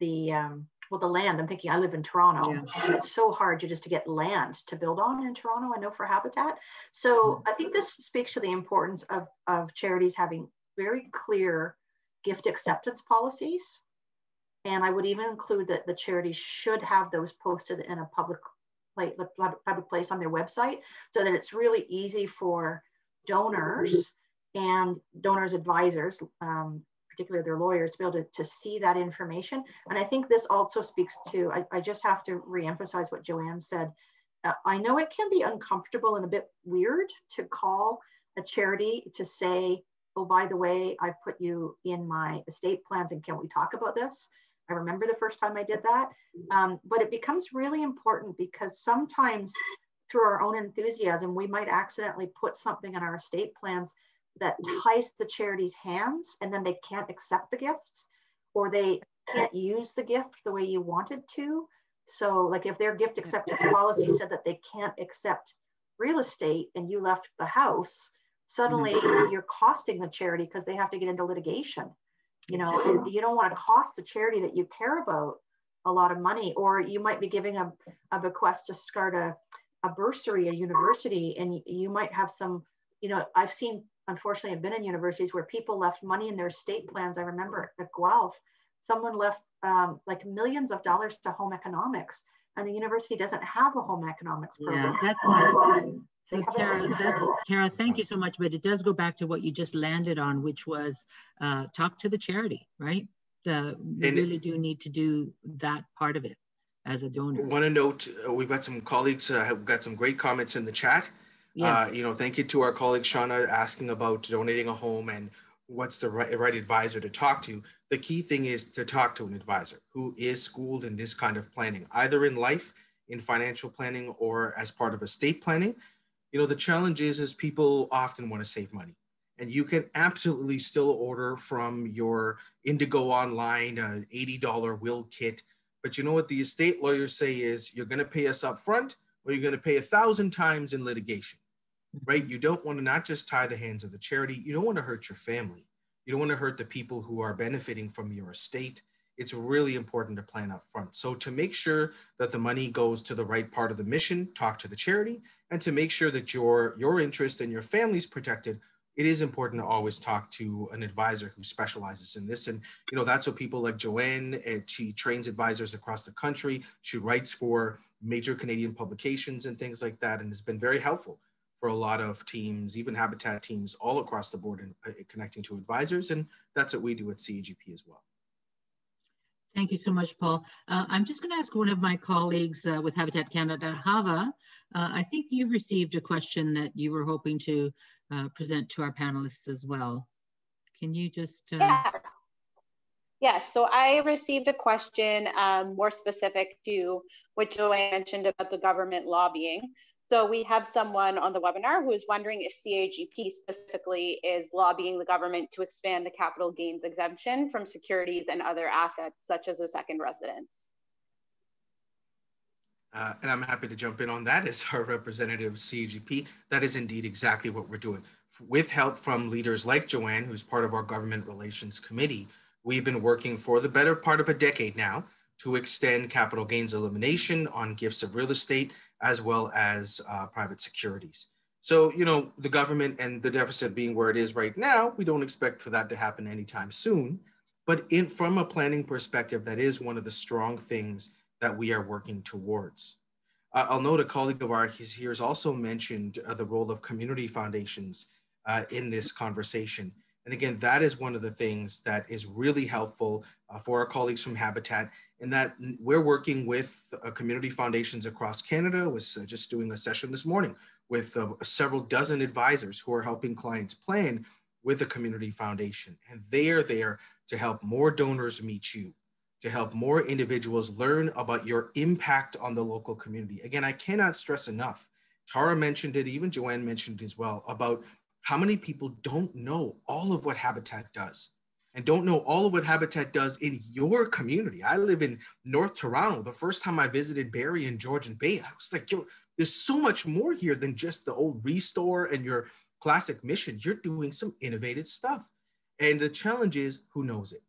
the, um, well, the land, I'm thinking I live in Toronto yeah. and it's so hard to just to get land to build on in Toronto, I know for Habitat. So mm-hmm. I think this speaks to the importance of, of charities having very clear gift acceptance policies and I would even include that the charities should have those posted in a public place, public place on their website so that it's really easy for donors and donors advisors, um, particularly their lawyers, to be able to, to see that information. And I think this also speaks to, I, I just have to reemphasize what Jo-Anne said. Uh, I know it can be uncomfortable and a bit weird to call a charity to say, oh, by the way, I've put you in my estate plans and can we talk about this? I remember the first time I did that. Um, but it becomes really important because sometimes through our own enthusiasm, we might accidentally put something in our estate plans that ties the charity's hands and then they can't accept the gifts or they can't use the gift the way you wanted to. So like if their gift acceptance policy said that they can't accept real estate and you left the house, suddenly mm-hmm. you're costing the charity because they have to get into litigation. You know, you don't want to cost the charity that you care about a lot of money, or you might be giving a, a bequest to start a, a bursary, a university, and you might have some, you know, I've seen, unfortunately, I've been in universities where people left money in their state plans. I remember at Guelph, someone left um, like millions of dollars to home economics, and the university doesn't have a home economics program. Yeah, that's why. So Tara, that, Tara, thank you so much. But it does go back to what you just landed on, which was uh, talk to the charity, right? Uh, we and really do need to do that part of it as a donor. I want to note uh, we've got some colleagues uh, have got some great comments in the chat. Yes. Uh, you know, thank you to our colleague Shauna asking about donating a home and what's the right, right advisor to talk to. The key thing is to talk to an advisor who is schooled in this kind of planning, either in life, in financial planning, or as part of estate planning. You know, the challenge is, is people often want to save money. And you can absolutely still order from your Indigo Online, an $80 will kit but you know what the estate lawyers say is you're going to pay us up front or you're going to pay a thousand times in litigation, mm-hmm. right? You don't want to not just tie the hands of the charity, you don't want to hurt your family. You don't want to hurt the people who are benefiting from your estate. It's really important to plan up front. So to make sure that the money goes to the right part of the mission, talk to the charity, and to make sure that your your interest and your family's protected, it is important to always talk to an advisor who specializes in this. And, you know, that's what people like Jo-Anne, and she trains advisors across the country. She writes for major Canadian publications and things like that, and has been very helpful for a lot of teams, even Habitat teams all across the board in, uh, connecting to advisors. And that's what we do at CAGP as well. Thank you so much, Paul. Uh, I'm just going to ask one of my colleagues uh, with Habitat Canada, Hava. Uh, I think you received a question that you were hoping to uh, present to our panelists as well. Can you just? Uh... Yeah. Yes, so I received a question um, more specific to what Jo-Anne mentioned about the government lobbying. So we have someone on the webinar who is wondering if CAGP specifically is lobbying the government to expand the capital gains exemption from securities and other assets, such as a second residence. Uh, and I'm happy to jump in on that as our representative CAGP. That is indeed exactly what we're doing. With help from leaders like Jo-Anne, who's part of our government relations committee, we've been working for the better part of a decade now to extend capital gains elimination on gifts of real estate as well as uh, private securities. So, you know, the government and the deficit being where it is right now, we don't expect for that to happen anytime soon. But in, from a planning perspective, that is one of the strong things that we are working towards. Uh, I'll note a colleague of ours here has also mentioned uh, the role of community foundations uh, in this conversation. And again, that is one of the things that is really helpful uh, for our colleagues from Habitat in that we're working with uh, community foundations across Canada. Was uh, just doing a session this morning with several dozen advisors who are helping clients plan with a community foundation. And they are there to help more donors meet you to help more individuals learn about your impact on the local community. Again, I cannot stress enough. Tara mentioned it, even Jo-Anne mentioned it as well, about how many people don't know all of what Habitat does and don't know all of what Habitat does in your community. I live in North Toronto. The first time I visited Barrie and Georgian Bay, I was like, yo, there's so much more here than just the old ReStore and your classic mission. You're doing some innovative stuff. And the challenge is who knows it?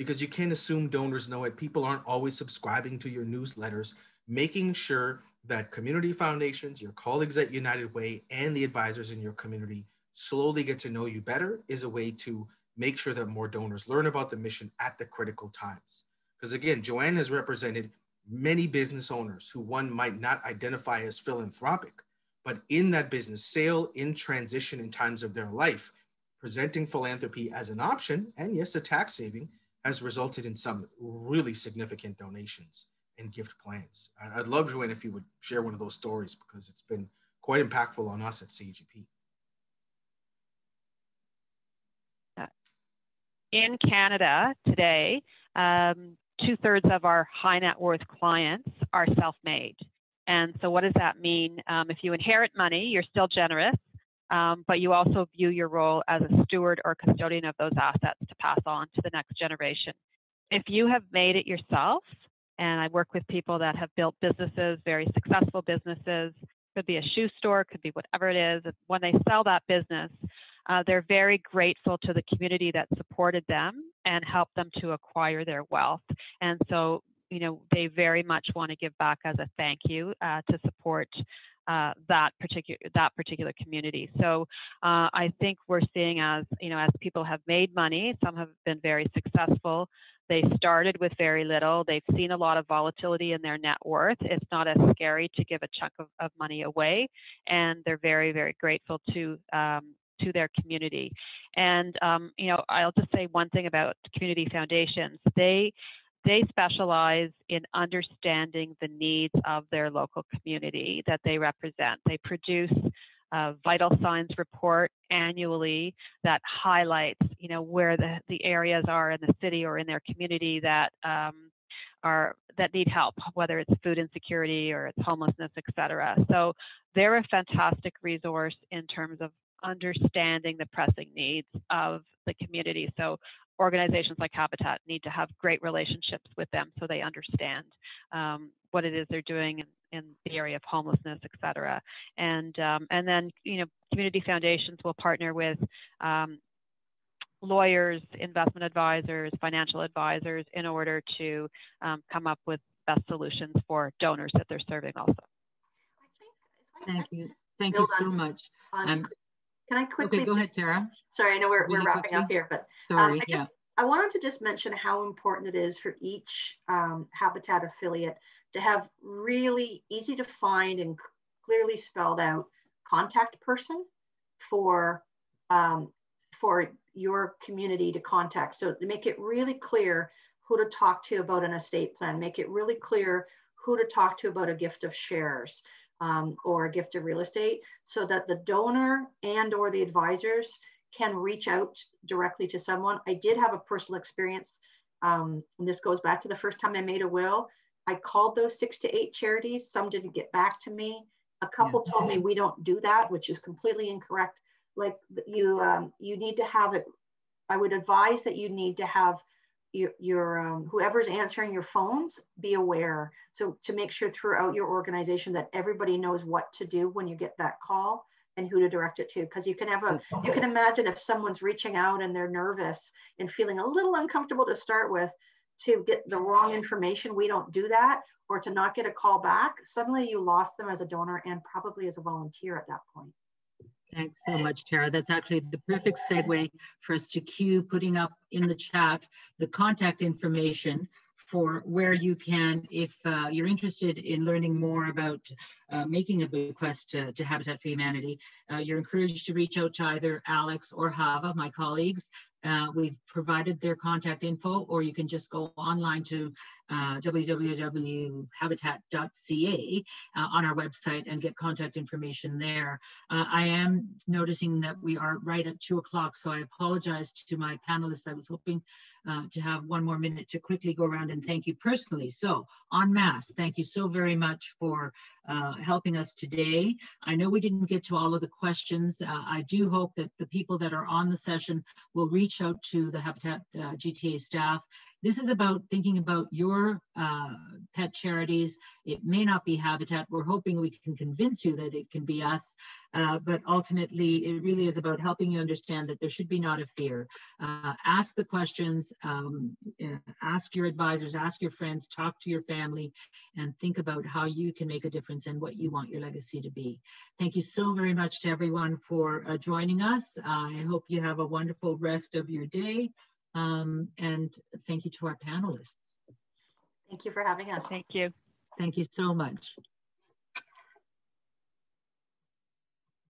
because you can't assume donors know it. People aren't always subscribing to your newsletters, making sure that community foundations, your colleagues at United Way, and the advisors in your community slowly get to know you better is a way to make sure that more donors learn about the mission at the critical times. Because again, Jo-Anne has represented many business owners who one might not identify as philanthropic, but in that business sale, in transition in times of their life, presenting philanthropy as an option and yes, a tax saving has resulted in some really significant donations and gift plans. I'd love, Jo-Anne, if you would share one of those stories because it's been quite impactful on us at CAGP. In Canada today, um, two thirds of our high net worth clients are self made. And so, what does that mean? Um, if you inherit money, you're still generous, um, but you also view your role as a steward or custodian of those assets to pass on to the next generation. If you have made it yourself, and I work with people that have built businesses, very successful businesses, could be a shoe store, could be whatever it is. When they sell that business, uh, they're very grateful to the community that supported them and helped them to acquire their wealth. And so, you know, they very much want to give back as a thank you uh, to support uh, that particular that particular community. So uh, I think we're seeing as you know as people have made money, some have been very successful. They started with very little. They've seen a lot of volatility in their net worth. It's not as scary to give a chunk of, of money away, and they're very very grateful to um, to their community. And um, you know, I'll just say one thing about community foundations. They they specialize in understanding the needs of their local community that they represent. They produce a vital signs report annually that highlights, you know, where the, the areas are in the city or in their community that um, are that need help, whether it's food insecurity or it's homelessness, et cetera. So they're a fantastic resource in terms of understanding the pressing needs of the community. So organizations like Habitat need to have great relationships with them so they understand um, what it is they're doing in, in, the area of homelessness, et cetera. And, um, and then, you know, community foundations will partner with um, lawyers, investment advisors, financial advisors in order to um, come up with best solutions for donors that they're serving also. Thank you. Thank you so much. Um, can I quickly? Okay, go ahead, Tara. Sorry, I know we're, really we're wrapping quickly? up here, but um, Sorry, um, I just, yeah. I wanted to just mention how important it is for each um, Habitat affiliate to have really easy to find and clearly spelled out contact person for um, for your community to contact. So to make it really clear who to talk to about an estate plan, make it really clear who to talk to about a gift of shares, um, or a gift of real estate so that the donor and or the advisors can reach out directly to someone. I did have a personal experience, um, and this goes back to the first time I made a will. I called those six to eight charities. Some didn't get back to me. A couple yeah. told me we don't do that, which is completely incorrect. Like you, um, you need to have it. I would advise that you need to have your, your um, whoever's answering your phones be aware. So to make sure throughout your organization that everybody knows what to do when you get that call and who to direct it to. Because you can have a you can imagine if someone's reaching out and they're nervous and feeling a little uncomfortable to start with to get the wrong information we don't do that. Or to not get a call back suddenly you lost them as a donor and probably as a volunteer at that point Thanks so much, Tara. That's actually the perfect segue for us to cue putting up in the chat the contact information for where you can, if uh, you're interested in learning more about uh, making a bequest to, to, Habitat for Humanity, uh, you're encouraged to reach out to either Alex or Hava, my colleagues. Uh, we've provided their contact info, or you can just go online to uh, www.habitat.ca uh, on our website and get contact information there. I am noticing that we are right at two o'clock, so I apologize to my panelists. I was hoping uh, to have one more minute to quickly go around and thank you personally. So, en masse, thank you so very much for uh, helping us today. I know we didn't get to all of the questions. Uh, I do hope that the people that are on the session will reach out to the Habitat uh, GTA staff this is about thinking about your uh, pet charities. It may not be Habitat. We're hoping we can convince you that it can be us. Uh, but ultimately, it really is about helping you understand that there should be not a fear. Ask the questions, um, ask your advisors, ask your friends, talk to your family, and think about how you can make a difference and what you want your legacy to be. Thank you so very much to everyone for uh, joining us. I hope you have a wonderful rest of your day. Um, and thank you to our panelists. Thank you for having us. Thank you. Thank you so much.